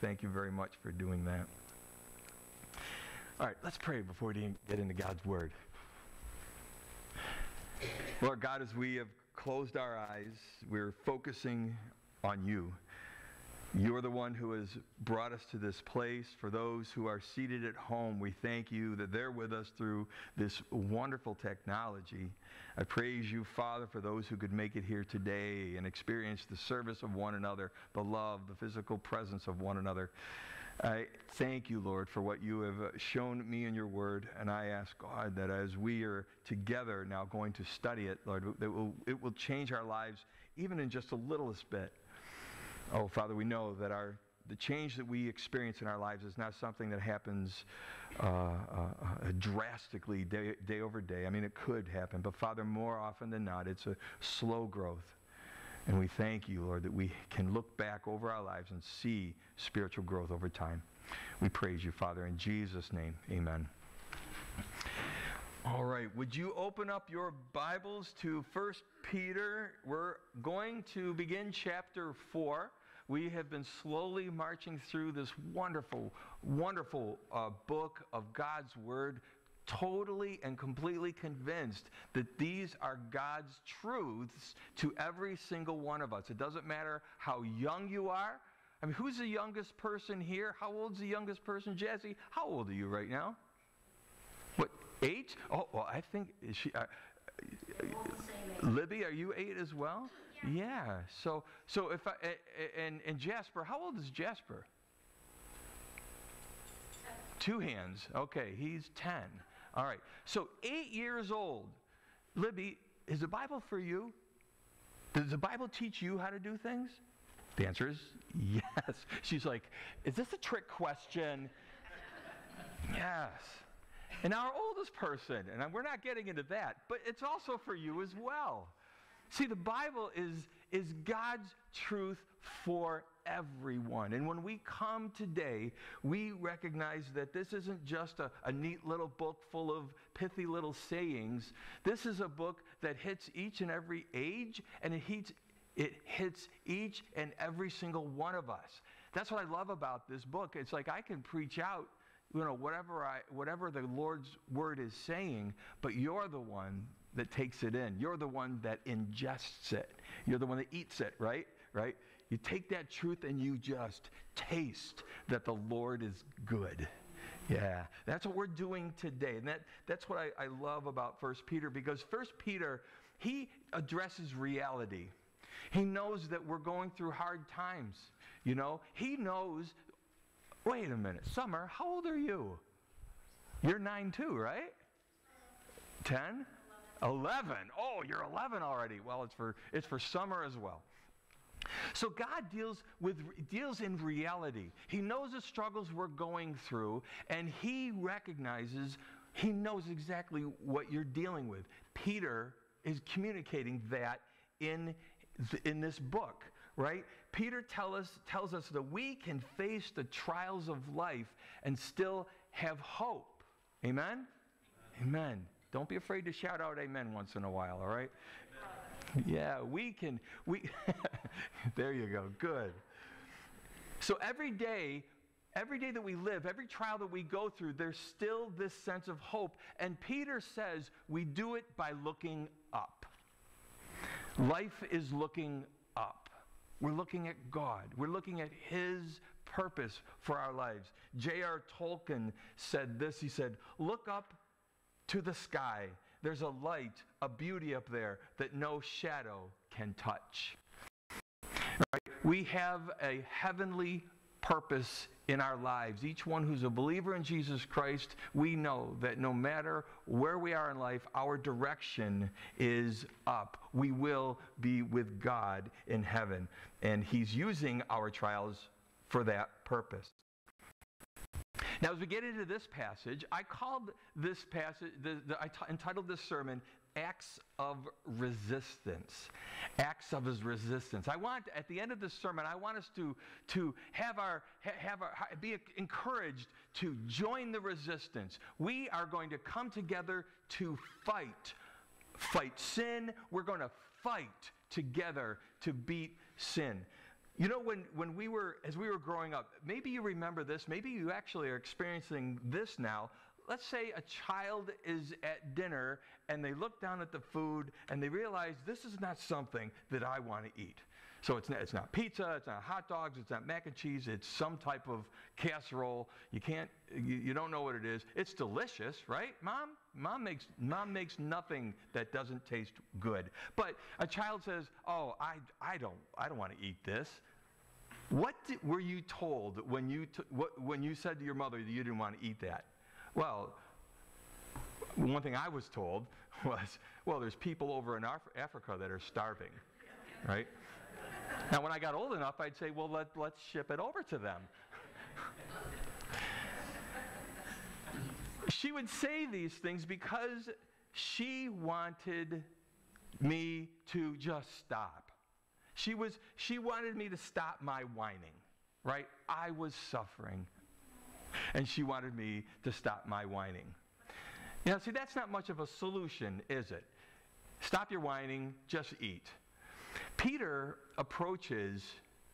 thank you very much for doing that. All right, let's pray before we get into God's Word. Lord God, as we have closed our eyes, we're focusing on you. You're the one who has brought us to this place. For those who are seated at home, we thank you that they're with us through this wonderful technology. I praise you, Father, for those who could make it here today and experience the service of one another, the love, the physical presence of one another. I thank you, Lord, for what you have shown me in your word. And I ask, God, that as we are together now going to study it, Lord, that it will, it will change our lives even in just a littlest bit. Oh, Father, we know that our the change that we experience in our lives is not something that happens uh, uh, uh, drastically day, day over day. I mean, it could happen, but Father, more often than not, it's a slow growth. And we thank you, Lord, that we can look back over our lives and see spiritual growth over time. We praise you, Father, in Jesus' name. Amen. All right, would you open up your Bibles to 1 Peter? We're going to begin chapter 4 we have been slowly marching through this wonderful, wonderful uh, book of God's Word, totally and completely convinced that these are God's truths to every single one of us. It doesn't matter how young you are. I mean, who's the youngest person here? How old's the youngest person? Jazzy? how old are you right now? What, eight? Oh, well, I think, is she, uh, Libby, are you eight as well? Yeah. So so if I and and Jasper, how old is Jasper? Two hands. Okay, he's 10. All right. So 8 years old. Libby, is the Bible for you? Does the Bible teach you how to do things? The answer is yes. She's like, is this a trick question? yes. And our oldest person, and we're not getting into that, but it's also for you as well. See, the Bible is, is God's truth for everyone. And when we come today, we recognize that this isn't just a, a neat little book full of pithy little sayings. This is a book that hits each and every age, and it hits, it hits each and every single one of us. That's what I love about this book. It's like I can preach out you know whatever i whatever the lord's word is saying but you're the one that takes it in. You're the one that ingests it. You're the one that eats it, right? Right? You take that truth and you just taste that the Lord is good. Yeah, that's what we're doing today. And that, that's what I, I love about First Peter because First Peter, he addresses reality. He knows that we're going through hard times. You know, he knows, wait a minute, Summer, how old are you? You're nine too, right? Ten? 11. Oh, you're 11 already. Well, it's for, it's for summer as well. So God deals with deals in reality. He knows the struggles we're going through and he recognizes he knows exactly what you're dealing with. Peter is communicating that in in this book, right? Peter tell us, tells us that we can face the trials of life and still have hope. Amen? Amen. Amen. Don't be afraid to shout out amen once in a while, all right? Amen. Yeah, we can. We There you go. Good. So every day, every day that we live, every trial that we go through, there's still this sense of hope. And Peter says we do it by looking up. Life is looking up. We're looking at God. We're looking at His purpose for our lives. J.R. Tolkien said this. He said, Look up to the sky. There's a light, a beauty up there that no shadow can touch. Right? We have a heavenly purpose in our lives. Each one who's a believer in Jesus Christ, we know that no matter where we are in life, our direction is up. We will be with God in heaven. And He's using our trials for that purpose. Now, as we get into this passage, I called this passage, the, the, I t- entitled this sermon, Acts of Resistance. Acts of His Resistance. I want, at the end of this sermon, I want us to, to have our, have our, be encouraged to join the resistance. We are going to come together to fight. Fight sin. We're going to fight together to beat sin. You know, when, when we were, as we were growing up, maybe you remember this, maybe you actually are experiencing this now. Let's say a child is at dinner and they look down at the food and they realize this is not something that I want to eat. So it's not, it's not pizza, it's not hot dogs, it's not mac and cheese, it's some type of casserole. You can't, you, you don't know what it is. It's delicious, right, mom? Mom makes, mom makes nothing that doesn't taste good. But a child says, oh, I, I don't, I don't want to eat this. What did, were you told when you, t- what, when you said to your mother that you didn't want to eat that? Well, one thing I was told was, well, there's people over in Af- Africa that are starving, right? Now, when I got old enough, I'd say, well, let, let's ship it over to them. she would say these things because she wanted me to just stop. She, was, she wanted me to stop my whining, right? I was suffering. And she wanted me to stop my whining. Now, see, that's not much of a solution, is it? Stop your whining, just eat. Peter approaches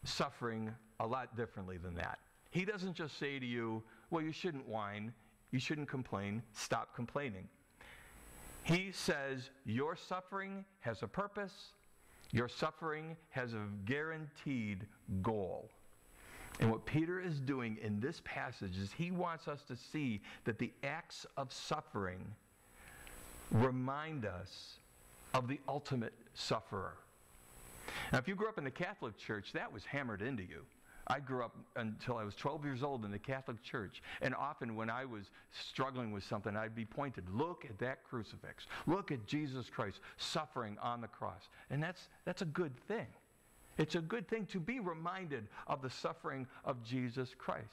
suffering a lot differently than that. He doesn't just say to you, well, you shouldn't whine, you shouldn't complain, stop complaining. He says, your suffering has a purpose, your suffering has a guaranteed goal. And what Peter is doing in this passage is he wants us to see that the acts of suffering remind us of the ultimate sufferer. Now, if you grew up in the Catholic Church, that was hammered into you. I grew up until I was 12 years old in the Catholic Church. And often when I was struggling with something, I'd be pointed, look at that crucifix. Look at Jesus Christ suffering on the cross. And that's, that's a good thing. It's a good thing to be reminded of the suffering of Jesus Christ.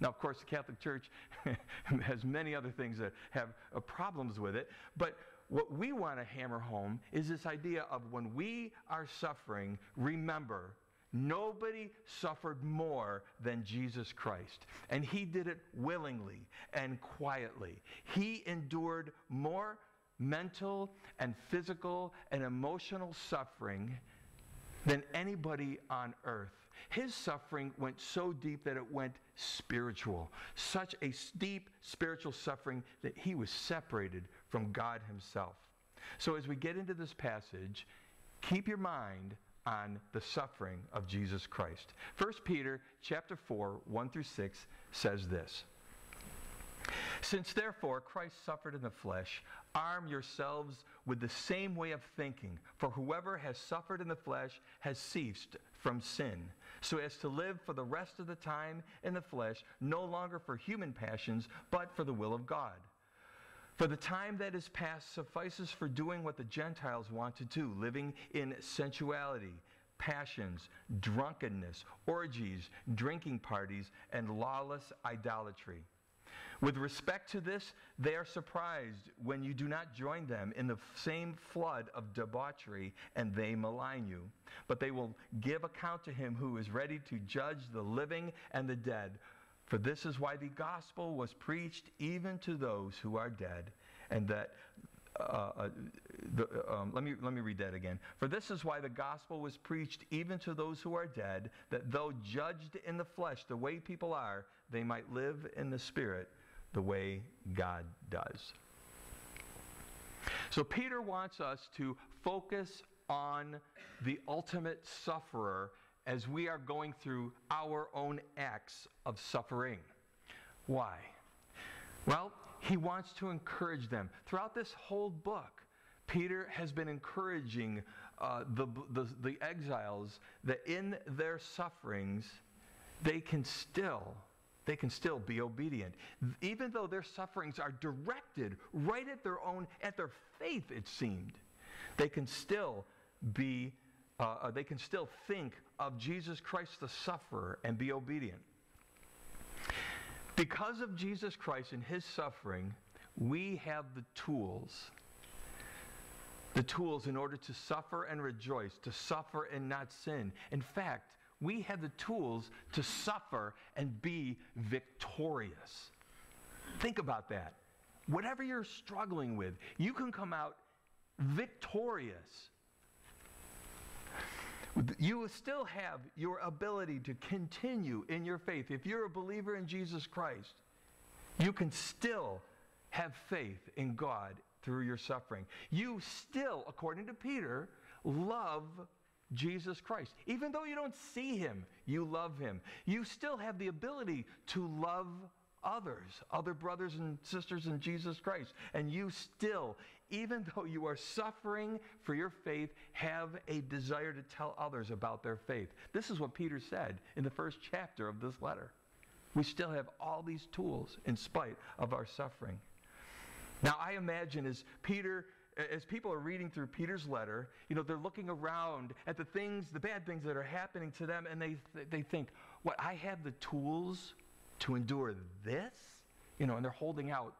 Now, of course, the Catholic Church has many other things that have uh, problems with it, but what we want to hammer home is this idea of when we are suffering, remember, nobody suffered more than Jesus Christ. And he did it willingly and quietly. He endured more mental and physical and emotional suffering than anybody on earth. His suffering went so deep that it went spiritual. Such a deep spiritual suffering that he was separated from God himself. So as we get into this passage, keep your mind on the suffering of Jesus Christ. 1 Peter chapter 4, 1 through 6 says this. Since therefore Christ suffered in the flesh, arm yourselves with the same way of thinking, for whoever has suffered in the flesh has ceased from sin, so as to live for the rest of the time in the flesh, no longer for human passions, but for the will of God. For the time that is past suffices for doing what the Gentiles want to do, living in sensuality, passions, drunkenness, orgies, drinking parties, and lawless idolatry. With respect to this, they are surprised when you do not join them in the same flood of debauchery and they malign you. But they will give account to him who is ready to judge the living and the dead. For this is why the gospel was preached even to those who are dead, and that uh, uh, the, um, let, me, let me read that again. For this is why the gospel was preached even to those who are dead, that though judged in the flesh the way people are, they might live in the spirit the way God does. So Peter wants us to focus on the ultimate sufferer as we are going through our own acts of suffering. Why? Well, he wants to encourage them. Throughout this whole book, Peter has been encouraging uh, the, the, the exiles that in their sufferings, they can still they can still be obedient even though their sufferings are directed right at their own at their faith it seemed they can still be uh, uh, they can still think of Jesus Christ the sufferer and be obedient. Because of Jesus Christ and his suffering, we have the tools. The tools in order to suffer and rejoice, to suffer and not sin. In fact, we have the tools to suffer and be victorious. Think about that. Whatever you're struggling with, you can come out victorious You still have your ability to continue in your faith. If you're a believer in Jesus Christ, you can still have faith in God through your suffering. You still, according to Peter, love Jesus Christ. Even though you don't see him, you love him. You still have the ability to love others, other brothers and sisters in Jesus Christ. And you still, even though you are suffering for your faith, have a desire to tell others about their faith. This is what Peter said in the first chapter of this letter. We still have all these tools in spite of our suffering. Now, I imagine as Peter as people are reading through Peter's letter, you know, they're looking around at the things, the bad things that are happening to them, and they, they think, what, I have the tools to endure this? You know, and they're holding out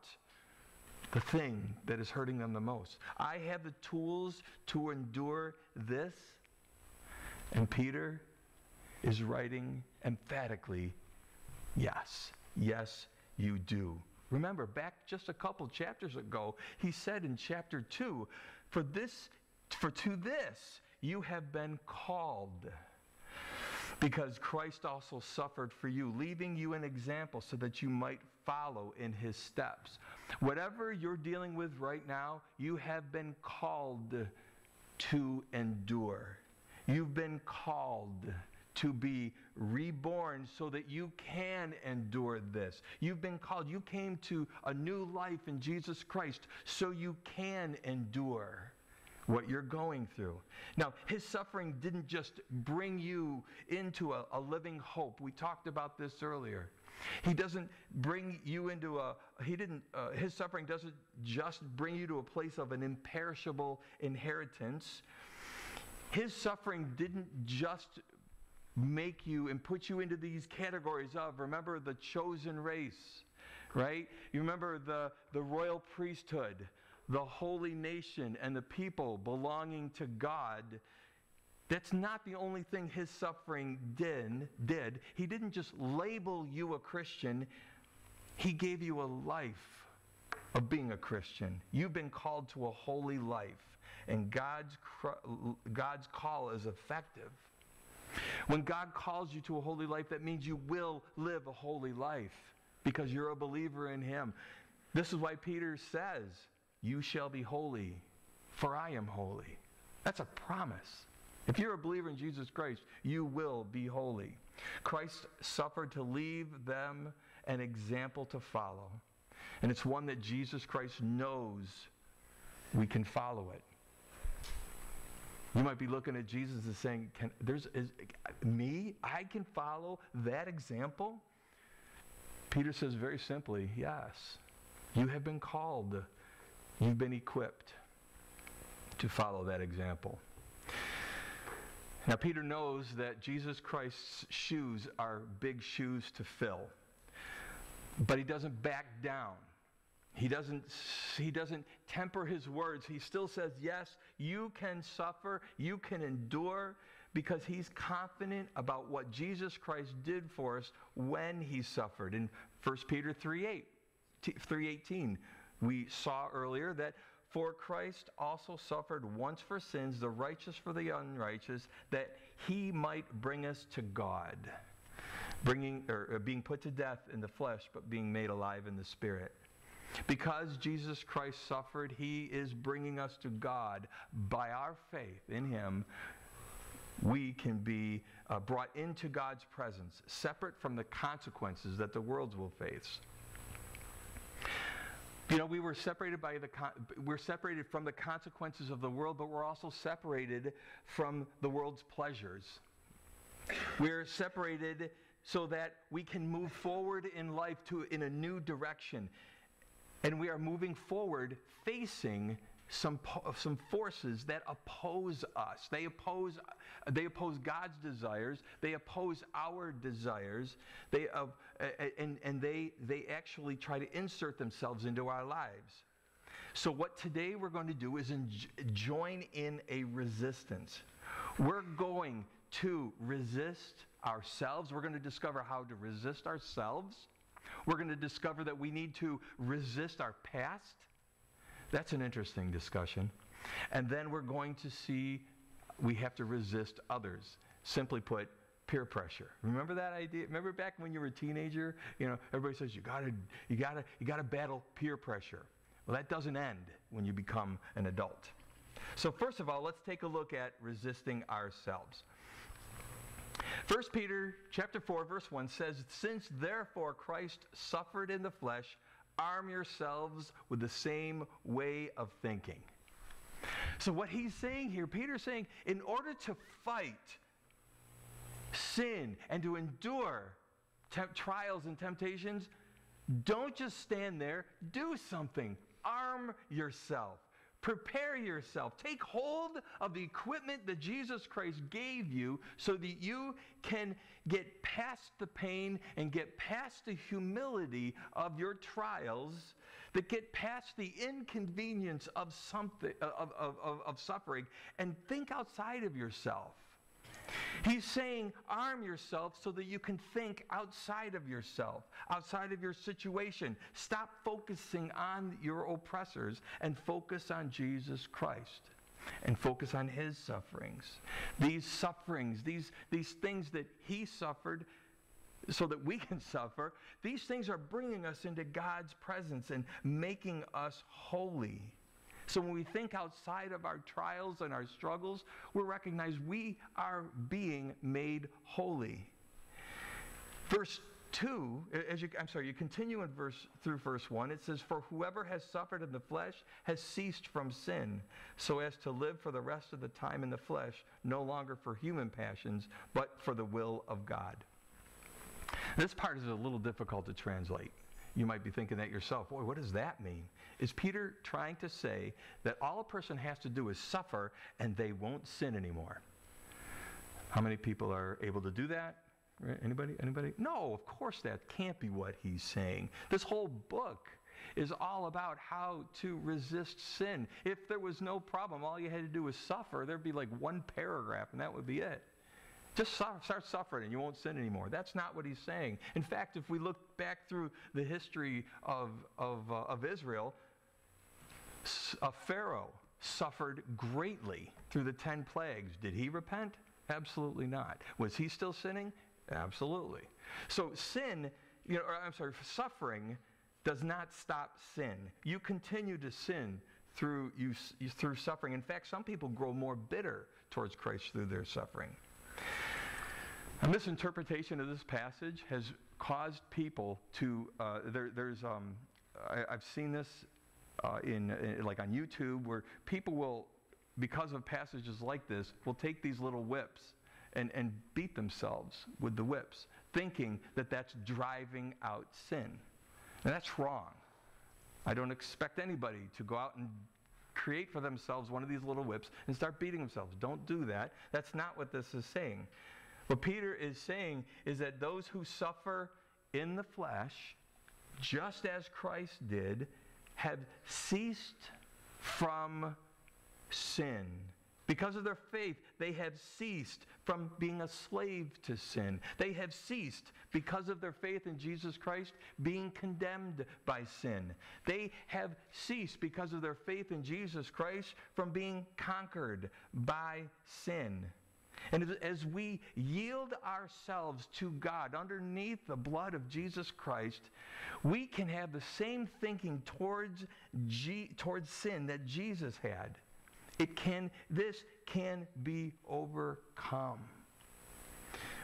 the thing that is hurting them the most. I have the tools to endure this. And Peter is writing emphatically, yes, yes, you do. Remember, back just a couple chapters ago, he said in chapter 2, for this, for to this you have been called. Because Christ also suffered for you, leaving you an example so that you might follow in his steps. Whatever you're dealing with right now, you have been called to endure. You've been called to be reborn so that you can endure this. You've been called, you came to a new life in Jesus Christ so you can endure what you're going through. Now, his suffering didn't just bring you into a, a, living hope. We talked about this earlier. He doesn't bring you into a, he didn't, uh, his suffering doesn't just bring you to a place of an imperishable inheritance. His suffering didn't just make you and put you into these categories of, remember the chosen race, right? You remember the, the royal priesthood, the holy nation, and the people belonging to God. That's not the only thing his suffering did, did. He didn't just label you a Christian, he gave you a life of being a Christian. You've been called to a holy life, and God's, God's call is effective. When God calls you to a holy life, that means you will live a holy life because you're a believer in Him. This is why Peter says, You shall be holy, for I am holy. That's a promise. If you're a believer in Jesus Christ, you will be holy. Christ suffered to leave them an example to follow. And it's one that Jesus Christ knows we can follow it. You might be looking at Jesus and saying, can, there's, is, me? I can follow that example? Peter says very simply, yes. You have been called. You've been equipped to follow that example. Now, Peter knows that Jesus Christ's shoes are big shoes to fill, but he doesn't back down. He doesn't, he doesn't temper his words. He still says, Yes, you can suffer, you can endure, because he's confident about what Jesus Christ did for us when he suffered. In 1 Peter 3 8, 3.18, we saw earlier that for Christ also suffered once for sins, the righteous for the unrighteous, that he might bring us to God. Bringing, or being put to death in the flesh, but being made alive in the spirit. Because Jesus Christ suffered, he is bringing us to God. By our faith in him, we can be uh, brought into God's presence, separate from the consequences that the world will face. You know, we were separated by the we're separated from the consequences of the world, but we're also separated from the world's pleasures. We're separated so that we can move forward in life to in a new direction. And we are moving forward facing some, some forces that oppose us. They oppose, they oppose God's desires. They oppose our desires. They, uh, and and they, they actually try to insert themselves into our lives. So, what today we're going to do is in, join in a resistance. We're going to resist ourselves. We're going to discover how to resist ourselves. We're going to discover that we need to resist our past. That's an interesting discussion. And then we're going to see we have to resist others. Simply put, peer pressure. Remember that idea? Remember back when you were a teenager? You know, everybody says you gotta, you gotta, you gotta battle peer pressure. Well, that doesn't end when you become an adult. So first of all, let's take a look at resisting ourselves. 1 Peter chapter 4 verse 1 says, "Since therefore Christ suffered in the flesh, arm yourselves with the same way of thinking." So what he's saying here, Peter's saying, in order to fight sin and to endure trials and temptations, don't just stand there, do something. Arm yourself. Prepare yourself. Take hold of the equipment that Jesus Christ gave you so that you can get past the pain and get past the humility of your trials, that get past the inconvenience of, something, of, of, of, of suffering, and think outside of yourself. He's saying, arm yourself so that you can think outside of yourself, outside of your situation. Stop focusing on your oppressors and focus on Jesus Christ and focus on his sufferings. These sufferings, these, these things that he suffered so that we can suffer, these things are bringing us into God's presence and making us holy. So when we think outside of our trials and our struggles, we recognize we are being made holy. Verse 2, as you, I'm sorry, you continue in verse through verse 1, it says, For whoever has suffered in the flesh has ceased from sin, so as to live for the rest of the time in the flesh, no longer for human passions, but for the will of God. This part is a little difficult to translate. You might be thinking that yourself. Boy, what does that mean? Is Peter trying to say that all a person has to do is suffer and they won't sin anymore? How many people are able to do that? Anybody? Anybody? No, of course that can't be what he's saying. This whole book is all about how to resist sin. If there was no problem, all you had to do was suffer, there'd be like one paragraph and that would be it. Just start suffering and you won't sin anymore. That's not what he's saying. In fact, if we look back through the history of, of, uh, of Israel, a Pharaoh suffered greatly through the ten plagues. Did he repent? Absolutely not. Was he still sinning? Absolutely. So sin, you know, or, I'm sorry, suffering does not stop sin. You continue to sin through, you, through suffering. In fact, some people grow more bitter towards Christ through their suffering. A misinterpretation of this passage has caused people to, uh, there, there's, um, I, have seen this uh, in, in, like on YouTube where people will, because of passages like this, will take these little whips and, and beat themselves with the whips, thinking that that's driving out sin. And that's wrong. I don't expect anybody to go out and create for themselves one of these little whips and start beating themselves. Don't do that. That's not what this is saying. What Peter is saying is that those who suffer in the flesh, just as Christ did, have ceased from sin. Because of their faith, they have ceased from being a slave to sin. They have ceased, because of their faith in Jesus Christ, being condemned by sin. They have ceased, because of their faith in Jesus Christ, from being conquered by sin. And as we yield ourselves to God underneath the blood of Jesus Christ, we can have the same thinking towards, G, towards sin that Jesus had. It can, this can be overcome.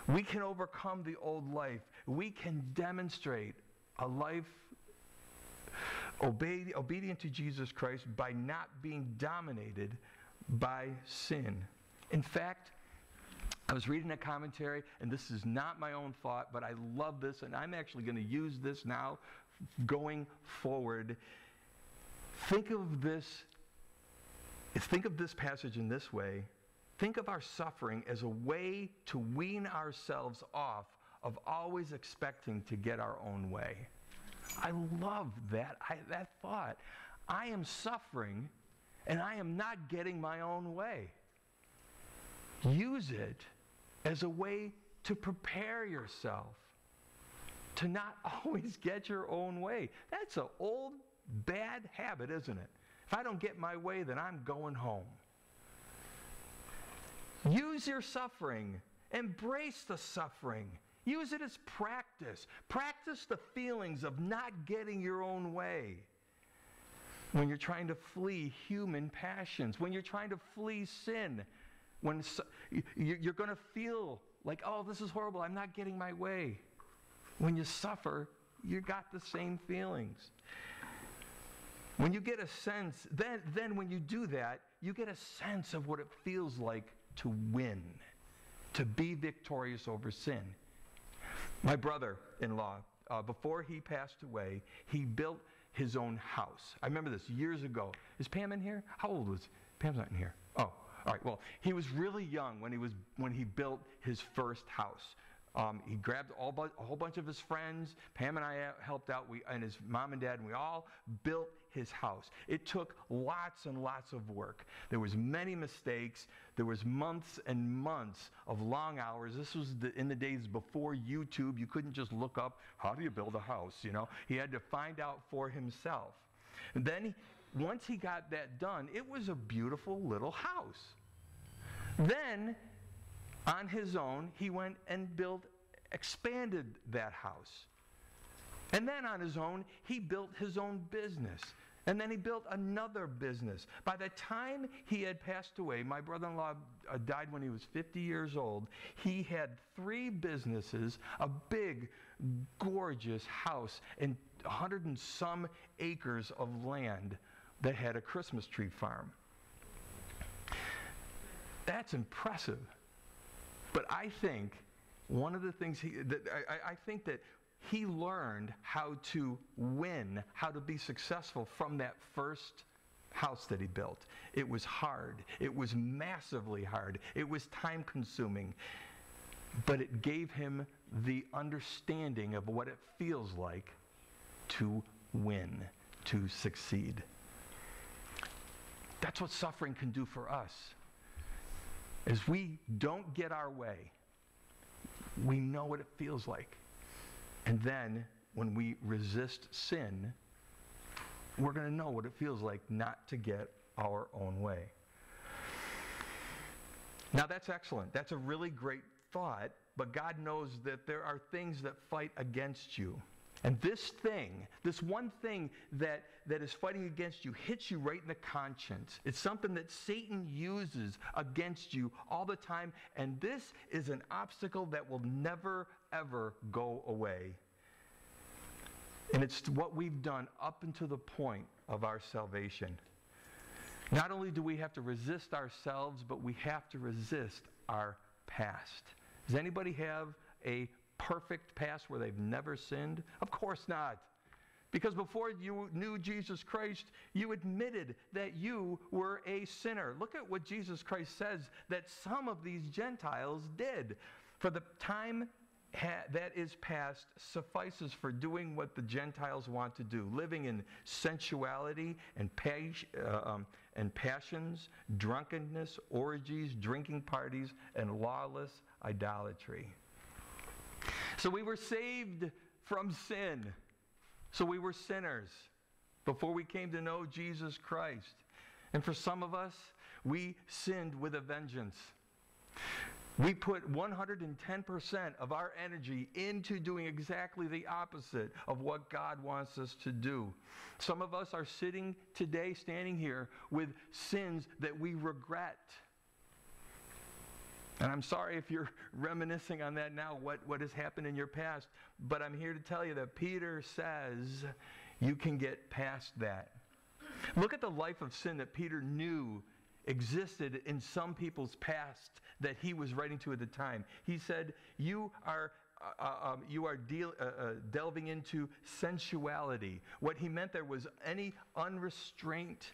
We can overcome the old life. We can demonstrate a life obedient to Jesus Christ by not being dominated by sin. In fact, I was reading a commentary, and this is not my own thought, but I love this, and I'm actually going to use this now going forward. Think of this, think of this passage in this way. Think of our suffering as a way to wean ourselves off of always expecting to get our own way. I love that, I, that thought. I am suffering, and I am not getting my own way. Use it as a way to prepare yourself to not always get your own way. That's an old bad habit, isn't it? If I don't get my way, then I'm going home. Use your suffering. Embrace the suffering. Use it as practice. Practice the feelings of not getting your own way. When you're trying to flee human passions, when you're trying to flee sin, when you're going to feel like, oh, this is horrible, I'm not getting my way. When you suffer, you got the same feelings. When you get a sense, then, then when you do that, you get a sense of what it feels like to win, to be victorious over sin. My brother in law, uh, before he passed away, he built his own house. I remember this years ago. Is Pam in here? How old was Pam's not in here. Oh, all right. Well, he was really young when he was when he built his first house. Um, he grabbed all a whole bunch of his friends. Pam and I helped out, we, and his mom and dad, and we all built his house. It took lots and lots of work. There was many mistakes. There was months and months of long hours. This was the, in the days before YouTube. You couldn't just look up how do you build a house. You know, he had to find out for himself. And then, once he got that done, it was a beautiful little house. Then on his own, he went and built, expanded that house. And then on his own, he built his own business. And then he built another business. By the time he had passed away, my brother in law uh, died when he was 50 years old. He had three businesses, a big, gorgeous house, and 100 and some acres of land that had a Christmas tree farm. That's impressive. But I think one of the things he, that I, I think that he learned how to win, how to be successful from that first house that he built. It was hard. It was massively hard. It was time consuming. But it gave him the understanding of what it feels like to win, to succeed. That's what suffering can do for us. As we don't get our way, we know what it feels like. And then when we resist sin, we're going to know what it feels like not to get our own way. Now, that's excellent. That's a really great thought, but God knows that there are things that fight against you. And this thing, this one thing that, that is fighting against you, hits you right in the conscience. It's something that Satan uses against you all the time. And this is an obstacle that will never, ever go away. And it's what we've done up until the point of our salvation. Not only do we have to resist ourselves, but we have to resist our past. Does anybody have a perfect past where they've never sinned? Of course not. Because before you knew Jesus Christ, you admitted that you were a sinner. Look at what Jesus Christ says that some of these Gentiles did. For the time ha- that is past suffices for doing what the Gentiles want to do, living in sensuality and, uh, um, and passions, drunkenness, orgies, drinking parties, and lawless idolatry. So we were saved from sin. So we were sinners before we came to know Jesus Christ. And for some of us, we sinned with a vengeance. We put 110% of our energy into doing exactly the opposite of what God wants us to do. Some of us are sitting today, standing here, with sins that we regret. And I'm sorry if you're reminiscing on that now, what, what has happened in your past. But I'm here to tell you that Peter says you can get past that. Look at the life of sin that Peter knew existed in some people's past that he was writing to at the time. He said, You are uh, uh um, you are deal, uh, uh, delving into sensuality. What he meant there was any unrestrained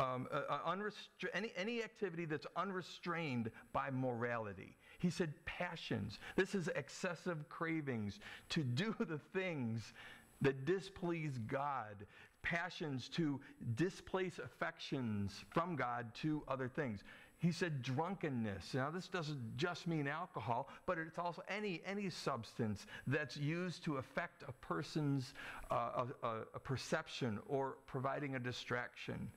um, uh, uh unrestra- any, any activity that's unrestrained by morality. He said passions. This is excessive cravings to do the things that displease God, passions to displace affections from God to other things. he said drunkenness. Now, this doesn't just mean alcohol, but it's also any, any substance that's used to affect a person's uh, a, a perception or providing a distraction.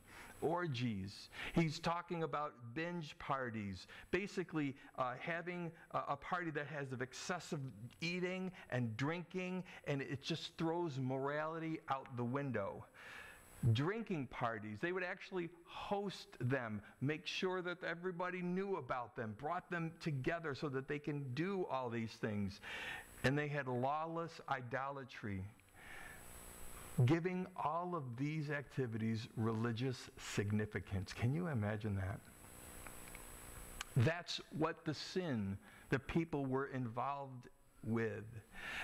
Orgies. He's talking about binge parties, basically uh, having a, a party that has of excessive eating and drinking, and it just throws morality out the window drinking parties. They would actually host them, make sure that everybody knew about them, brought them together so that they can do all these things. And they had lawless idolatry, giving all of these activities religious significance. Can you imagine that? That's what the sin the people were involved with.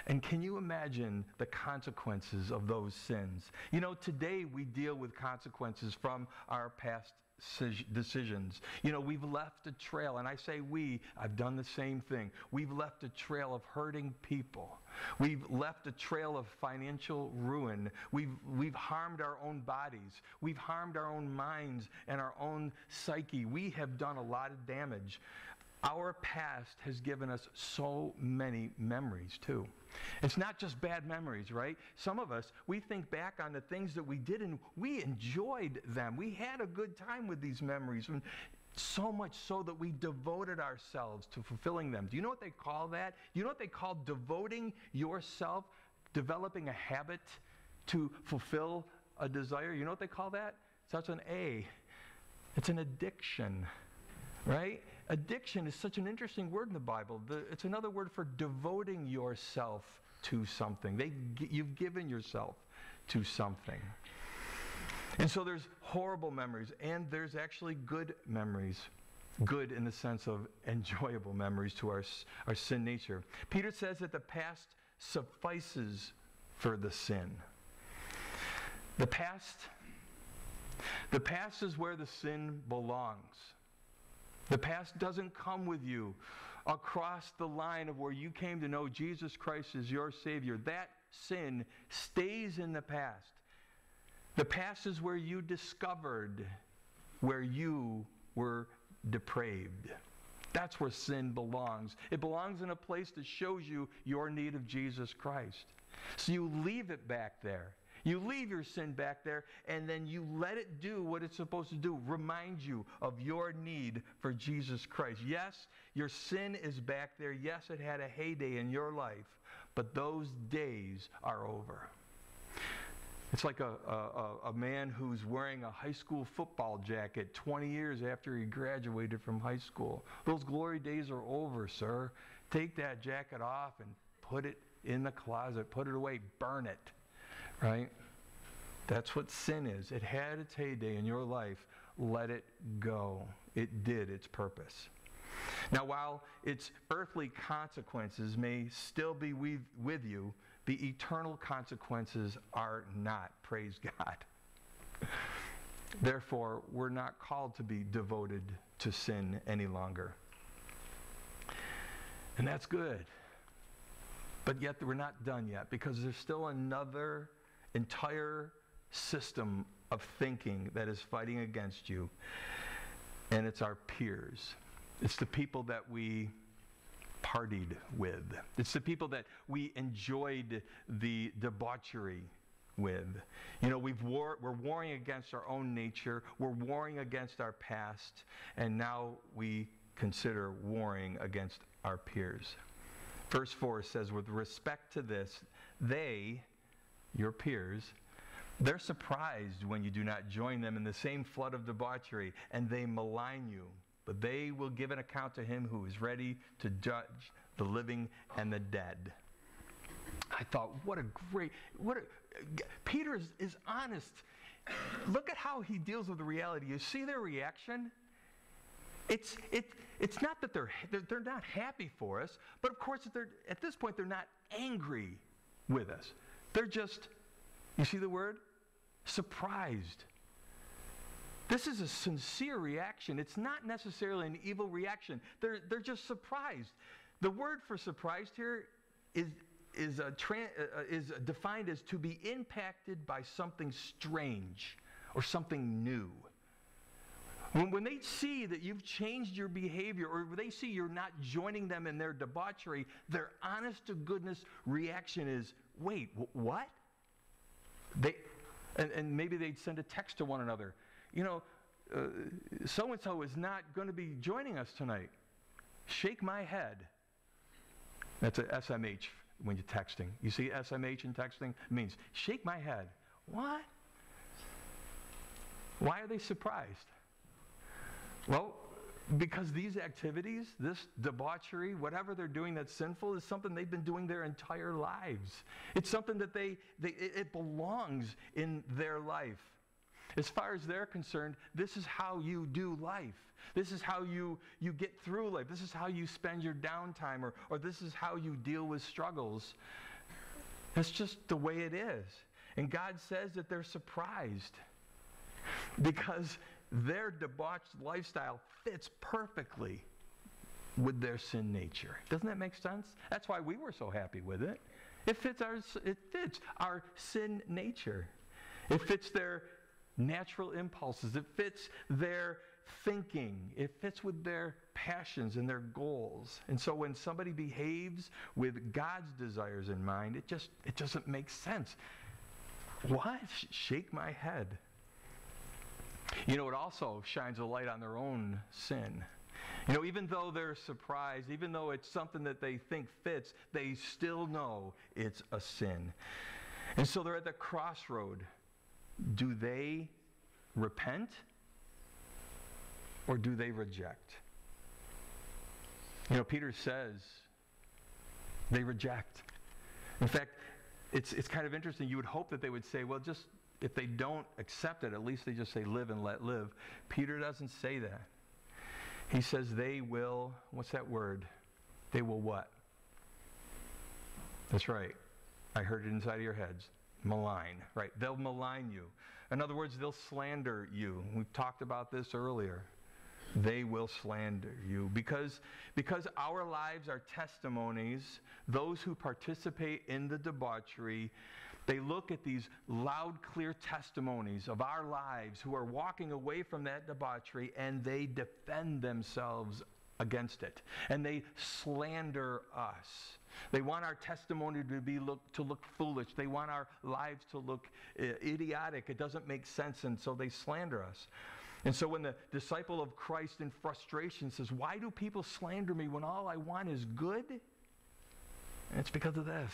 And can you imagine the consequences of those sins? You know, today we deal with consequences from our past decisions. You know, we've left a trail, and I say we, I've done the same thing. We've left a trail of hurting people. We've left a trail of financial ruin. We've, we've harmed our own bodies. We've harmed our own minds and our own psyche. We have done a lot of damage. Our past has given us so many memories, too. It's not just bad memories, right? Some of us, we think back on the things that we did and we enjoyed them. We had a good time with these memories. And so much so that we devoted ourselves to fulfilling them. Do you know what they call that? You know what they call devoting yourself, developing a habit to fulfill a desire? You know what they call that? It's an A. It's an addiction, right? Addiction is such an interesting word in the Bible. The, it's another word for devoting yourself to something. They, you've given yourself to something. And so there's horrible memories, and there's actually good memories. Good in the sense of enjoyable memories to our, our sin nature. Peter says that the past suffices for the sin. The past, the past is where the sin belongs. The past doesn't come with you across the line of where you came to know Jesus Christ as your Savior. That sin stays in the past. The past is where you discovered where you were depraved. That's where sin belongs. It belongs in a place that shows you your need of Jesus Christ. So you leave it back there. You leave your sin back there and then you let it do what it's supposed to do remind you of your need for Jesus Christ. Yes, your sin is back there. Yes, it had a heyday in your life, but those days are over. It's like a, a, a, man who's wearing a high school football jacket 20 years after he graduated from high school. Those glory days are over, sir. Take that jacket off and put it in the closet, put it away, burn it right? That's what sin is. It had its heyday in your life. Let it go. It did its purpose. Now, while its earthly consequences may still be with, with you, the eternal consequences are not. Praise God. Therefore, we're not called to be devoted to sin any longer. And that's good. But yet, we're not done yet because there's still another entire system of thinking that is fighting against you, and it's our peers. It's the people that we partied with. It's the people that we enjoyed the debauchery with. You know, we've war- we're warring against our own nature, we're warring against our past, and now we consider warring against our peers. Verse 4 says, With respect to this, they, your peers, they're surprised when you do not join them in the same flood of debauchery, and they malign you. But they will give an account to him who is ready to judge the living and the dead. I thought, what a great, what a, Peter is, is honest. Look at how he deals with the reality. You see their reaction? It's, it, it's not that they're, they're, they're not happy for us, but of course, they're, at this point, they're not angry with us. They're just, you see the word? Surprised. This is a sincere reaction. It's not necessarily an evil reaction. They're, they're just surprised. The word for surprised here is, is, a tra- uh, is defined as to be impacted by something strange or something new. When, when they see that you've changed your behavior or they see you're not joining them in their debauchery, their honest to goodness reaction is, wait, what? They, and, and maybe they'd send a text to one another. You know, so and so is not going to be joining us tonight. Shake my head. That's a SMH when you're texting. You see SMH in texting? Means shake my head. What? Why are they surprised? Well, because these activities, this debauchery, whatever they're doing that's sinful, is something they've been doing their entire lives. It's something that they, they it belongs in their life. As far as they're concerned, this is how you do life. This is how you, you get through life. This is how you spend your downtime, or, or this is how you deal with struggles. That's just the way it is. And God says that they're surprised because their debauched lifestyle fits perfectly with their sin nature. Doesn't that make sense? That's why we were so happy with it. It fits our, it fits our sin nature. It fits their natural impulses. It fits their thinking. It fits with their passions and their goals. And so when somebody behaves with God's desires in mind, it just it doesn't make sense. What? Shake my head. You know, it also shines a light on their own sin. You know, even though they're surprised, even though it's something that they think fits, they still know it's a sin. And so they're at the crossroad. Do they repent or do they reject? You know, Peter says they reject. In fact, it's, it's kind of interesting. You would hope that they would say, well, just if they don't accept it, at least they just say live and let live. Peter doesn't say that. He says they will, what's that word? They will what? That's right. I heard it inside of your heads. Malign, right? They'll malign you. In other words, they'll slander you. We've talked about this earlier. They will slander you because, because our lives are testimonies. Those who participate in the debauchery, they look at these loud, clear testimonies of our lives who are walking away from that debauchery and they defend themselves against it. And they slander us. They want our testimony to be look, to look foolish. They want our lives to look uh, idiotic. It doesn't make sense, and so they slander us. And so when the disciple of Christ in frustration says, Why do people slander me when all I want is good? And it's because of this.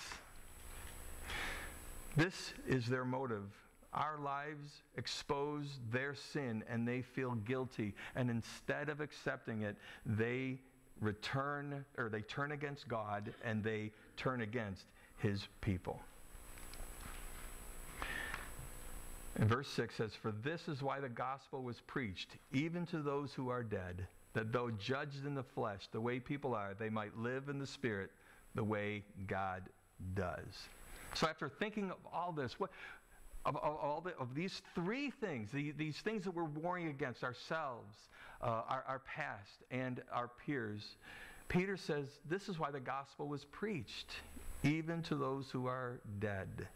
This is their motive. Our lives expose their sin and they feel guilty. And instead of accepting it, they return or they turn against God and they turn against his people. And verse 6 says, For this is why the gospel was preached, even to those who are dead, that though judged in the flesh, the way people are, they might live in the spirit the way God does. So after thinking of all this, what, of, of, all the, of these three things, the, these things that we're warring against ourselves, uh, our, our past, and our peers, Peter says this is why the gospel was preached, even to those who are dead.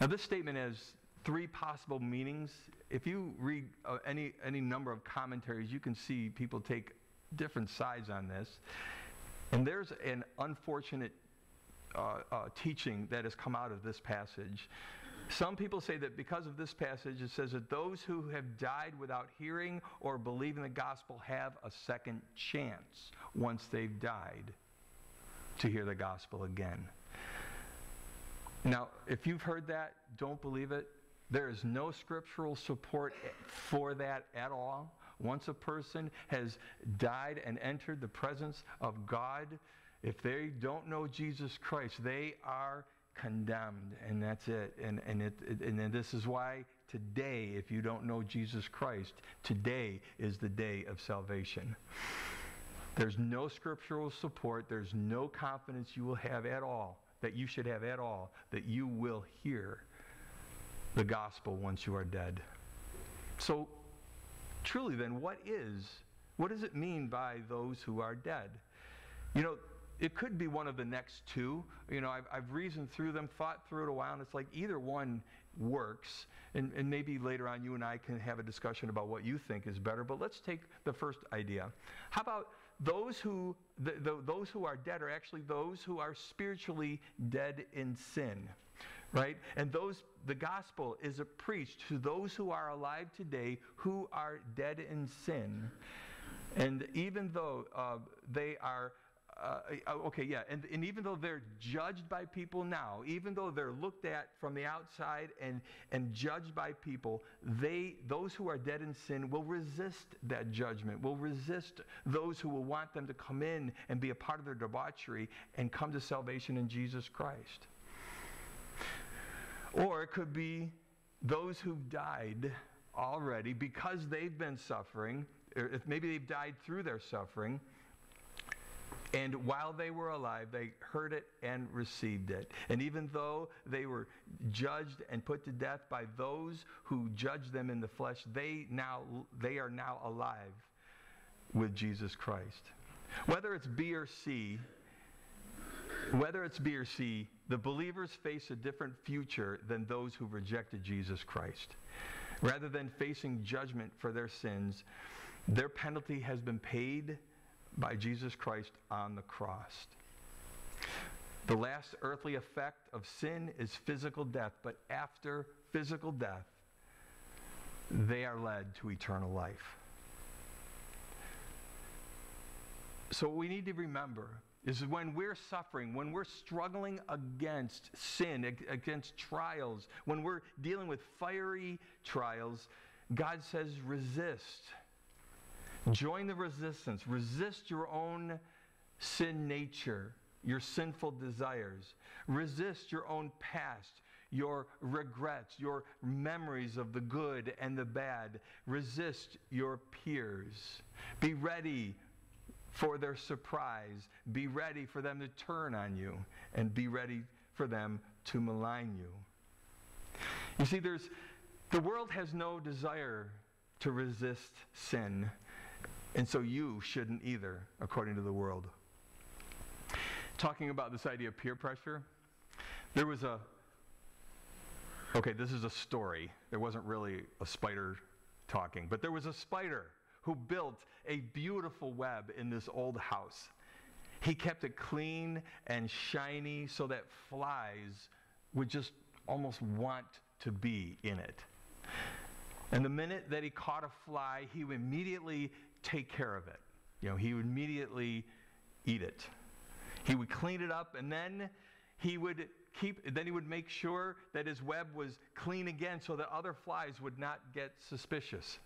Now, this statement has three possible meanings. If you read uh, any, any number of commentaries, you can see people take different sides on this. And there's an unfortunate uh, uh, teaching that has come out of this passage. Some people say that because of this passage, it says that those who have died without hearing or believing the gospel have a second chance once they've died to hear the gospel again. Now, if you've heard that, don't believe it. There is no scriptural support for that at all. Once a person has died and entered the presence of God, if they don't know Jesus Christ, they are condemned, and that's it. And, and, it, and this is why today, if you don't know Jesus Christ, today is the day of salvation. There's no scriptural support, there's no confidence you will have at all, that you should have at all, that you will hear the gospel once you are dead. So, truly, then, what is, what does it mean by those who are dead? You know, it could be one of the next two. You know, I've, I've reasoned through them, thought through it a while, and it's like either one works. And, and maybe later on you and I can have a discussion about what you think is better. But let's take the first idea. How about those who, the, the, those who are dead are actually those who are spiritually dead in sin? right? And those, the gospel is preached to those who are alive today who are dead in sin. And even though uh, they are uh, uh, okay, yeah, and, and even though they're judged by people now, even though they're looked at from the outside and, and judged by people, they, those who are dead in sin will resist that judgment, will resist those who will want them to come in and be a part of their debauchery and come to salvation in Jesus Christ. Or it could be those who've died already because they've been suffering, or if maybe they've died through their suffing and while they were alive, they heard it and received it. And even though they were judged and put to death by those who judged them in the flesh, they now they are now alive with Jesus Christ. Whether it's B or C, whether it's B or C, the believers face a different future than those who rejected Jesus Christ. Rather than facing judgment for their sins, their penalty has been paid by Jesus Christ on the cross. The last earthly effect of sin is physical death, but after physical death, they are led to eternal life. So, what we need to remember is when we're suffering, when we're struggling against sin, against trials, when we're dealing with fiery trials, God says resist. Join the resistance. Resist your own sin nature, your sinful desires. Resist your own past, your regrets, your memories of the good and the bad. Resist your peers. Be ready for their surprise. Be ready for them to turn on you and be ready for them to malign you. You see, there's, the world has no desire to resist sin. And so you shouldn't either, according to the world. Talking about this idea of peer pressure, there was a, okay, this is a story. There wasn't really a spider talking, but there was a spider who built a beautiful web in this old house. He kept it clean and shiny so that flies would just almost want to be in it. And the minute that he caught a fly, he immediately take care of it. You know, he would immediately eat it. He would clean it up and then he would keep then he would make sure that his web was clean again so that other flies would not get suspicious.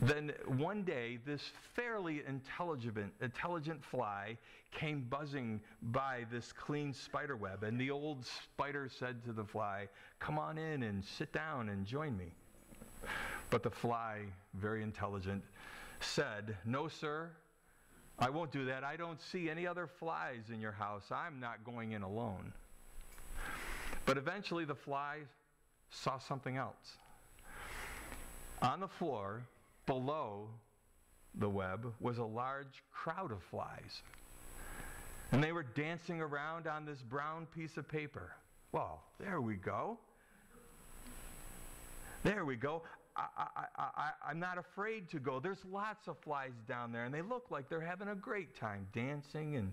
Then one day this fairly intelligent intelligent fly came buzzing by this clean spider web and the old spider said to the fly, "Come on in and sit down and join me." But the fly, very intelligent, said, No, sir, I won't do that. I don't see any other flies in your house. I'm not going in alone. But eventually the fly saw something else. On the floor, below the web, was a large crowd of flies. And they were dancing around on this brown piece of paper. Well, there we go. There we go. I, am not afraid to go. There's lots of flies down there, and they look like they're having a great time dancing and,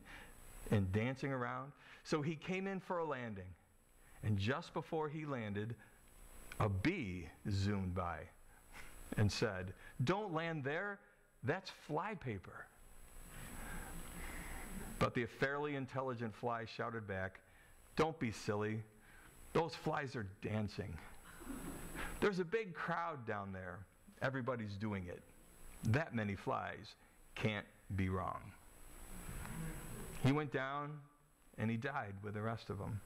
and dancing around. So he came in for a landing, and just before he landed, a bee zoomed by and said, Don't land there, that's fly paper. But the fairly intelligent fly shouted back, Don't be silly, those flies are dancing. There's a big crowd down there. Everybody's doing it. That many flies can't be wrong. He went down and he died with the rest of them.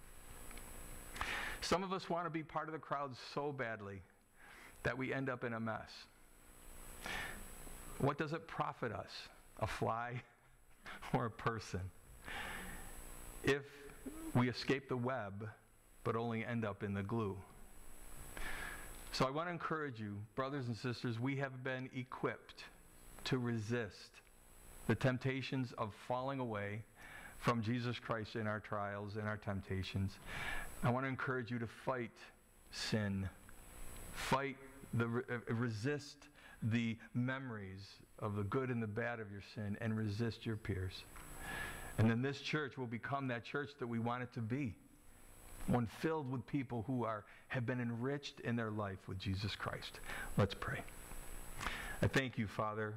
Some of us want to be part of the crowd so badly that we end up in a mess. What does it profit us, a fly or a person, if we escape the web but only end up in the glue? So I want to encourage you, brothers and sisters, we have been equipped to resist the temptations of falling away, from Jesus Christ in our trials and our temptations. I want to encourage you to fight sin. Fight the uh, resist the memories of the good and the bad of your sin and resist your peers. And then this church will become that church that we want it to be. One filled with people who are have been enriched in their life with Jesus Christ. Let's pray. I thank you, Father,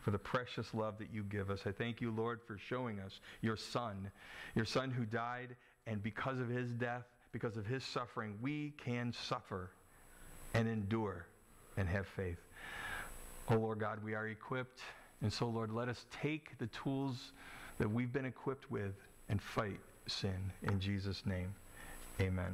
for the precious love that you give us. I thank you, Lord, for showing us your Son, your Son who died, and because of his death, because of his suffering, we can suffer and endure and have faith. Oh, Lord God, we are equipped. And so, Lord, let us take the tools that we've been equipped with and fight sin. In Jesus' name, amen.